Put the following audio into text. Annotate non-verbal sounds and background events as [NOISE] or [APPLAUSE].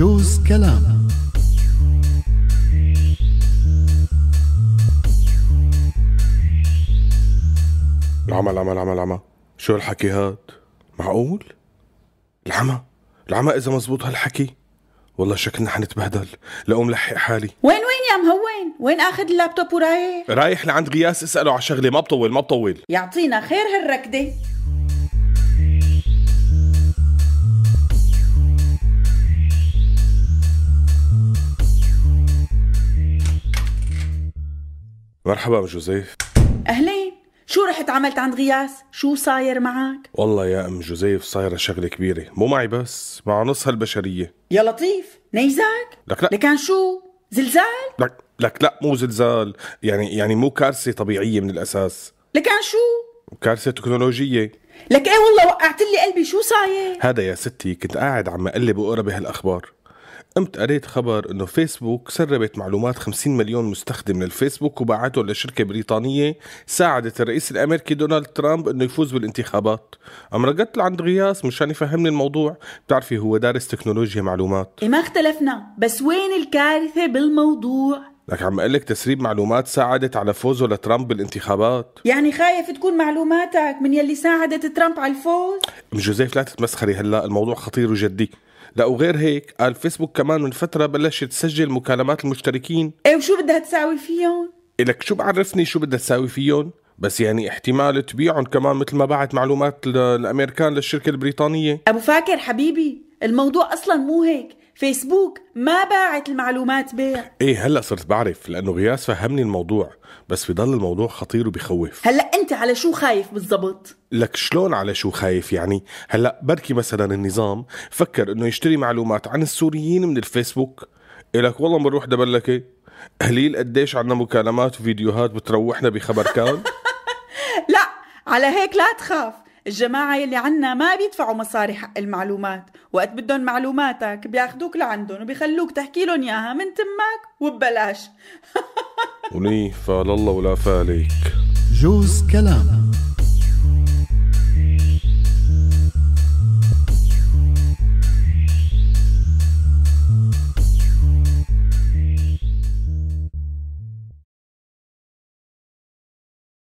جوز كلام. العمى العمى العمى العمى. شو الحكي هاد معقول؟ العمى العمى إذا مزبوط هالحكي. والله شكلنا حنتبهدل. لقوم لحق حالي. وين وين يا مهون وين آخذ اللابتوب ورايح؟ رايح لعند غياس اسأله على شغلة. ما بطول ما بطول. يعطينا خير هالركضه مرحبا ام جوزيف. أهلين شو رحت عملت عند غياس شو صاير معك والله يا أم جوزيف صايرة شغلة كبيرة مو معي بس مع نص هالبشريه يا لطيف نيزك لك لا. لكان شو زلزال؟ لك لك لا مو زلزال يعني يعني مو كارثة طبيعية من الأساس. لكان شو؟ كارثة تكنولوجية. لك إيه والله وقعت لي قلبي شو صاير؟ هذا يا ستي كنت قاعد عم أقلب وأقرأ بهالأخبار. قمت قريت خبر إنه فيسبوك سربت معلومات 50 مليون مستخدم للفيسبوك وباعته لشركة بريطانية ساعدت الرئيس الأمريكي دونالد ترامب إنه يفوز بالانتخابات. قام رقدت لعند غياس مشان يفهمني الموضوع؟ بتعرفي هو دارس تكنولوجيا معلومات. إيه ما اختلفنا. بس وين الكارثة بالموضوع؟ لك عم أقول تسريب معلومات ساعدت على فوزه لترامب بالانتخابات. يعني خايف تكون معلوماتك من يلي ساعدت ترامب على الفوز؟ أم جوزيف لا تتمسخري هلأ الموضوع خطير وجدي. لا وغير هيك قال فيسبوك كمان من فترة بلشت تسجل مكالمات المشتركين. إيه وشو بدها تساوي فيهم؟ إلك شو بعرفني شو بدها تساوي فيهم؟ بس يعني احتمال تبيعهم كمان مثل ما باعت معلومات الامريكان للشركة البريطانية. أبو فاكر حبيبي الموضوع أصلا مو هيك. فيسبوك ما باعت المعلومات بيع. إيه هلأ صرت بعرف لأنه غياس فهمني الموضوع بس بضل الموضوع خطير وبخوف هلأ أنت على شو خايف بالضبط؟ لك شلون على شو خايف؟ يعني هلأ بركي مثلا النظام فكر إنه يشتري معلومات عن السوريين من الفيسبوك. إلك والله بنروح دبلكة قليل قديش عنا مكالمات وفيديوهات بتروحنا بخبر كان [LAUGHS] لا على هيك لا تخاف. الجماعة يلي عنا ما بيدفعوا مصاري حق المعلومات. وقت بدهم معلوماتك بياخدوك لعندهم وبيخلوك تحكي لهم إياها من تمك وببلاش. [LAUGHS] ولي فالله ولا فالك. جوز كلام.